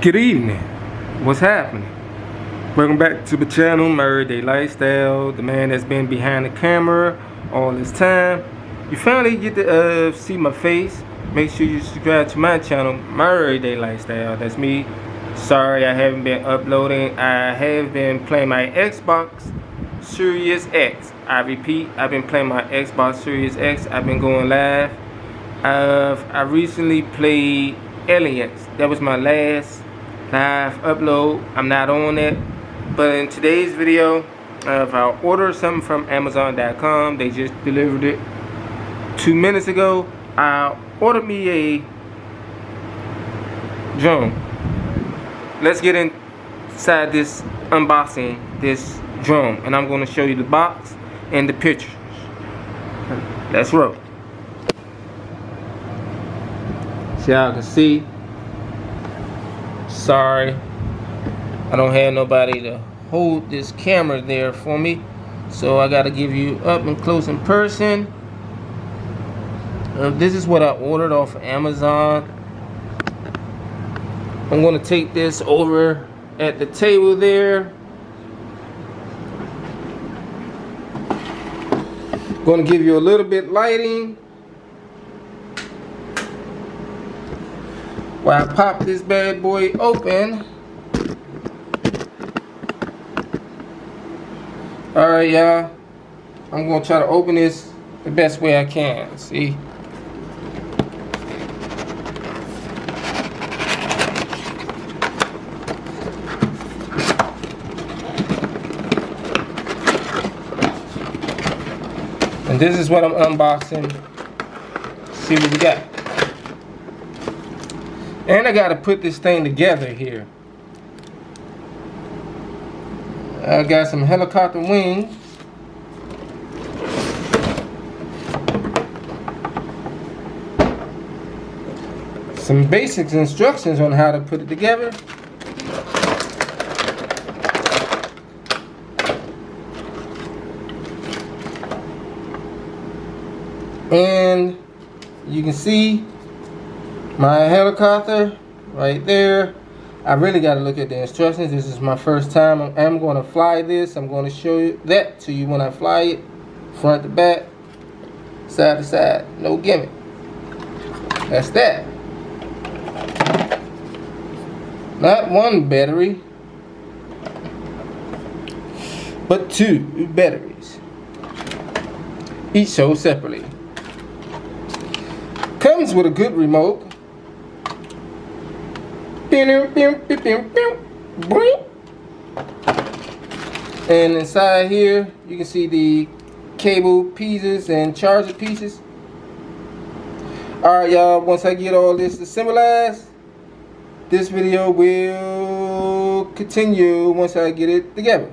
Good evening. What's happening? Welcome back to the channel, EveryDayLifeStyle. The man that's been behind the camera all this time. You finally get to uh, see my face. Make sure you subscribe to my channel, EveryDayLifeStyle. That's me. Sorry I haven't been uploading. I have been playing my Xbox Series X. I repeat, I've been playing my Xbox Series X. I've been going live. Uh, I recently played Aliens. That was my last live upload. I'm not on it. But in today's video, uh, if I order something from Amazon.com, they just delivered it two minutes ago. I ordered me a drone. Let's get inside this unboxing, this drone. And I'm going to show you the box and the pictures. Let's roll. So y'all can see. Sorry. I don't have nobody to hold this camera there for me. So I got to give you up and close in person. Uh, this is what I ordered off of Amazon. I'm going to take this over at the table there. Going to give you a little bit lighting. While I pop this bad boy open. Alright y'all. I'm going to try to open this the best way I can. See? And this is what I'm unboxing. See what we got. And I gotta put this thing together here. I got some helicopter wings. Some basic instructions on how to put it together. And you can see my helicopter right there. I really got to look at the instructions. This is my first time. I'm going to fly this. I'm going to show you that to you when I fly it. Front to back, side to side. No gimmick. That's that. Not one battery, but two batteries. Each sold separately. Comes with a good remote. And inside here, you can see the cable pieces and charger pieces. Alright y'all, once I get all this assembled, this video will continue once I get it together.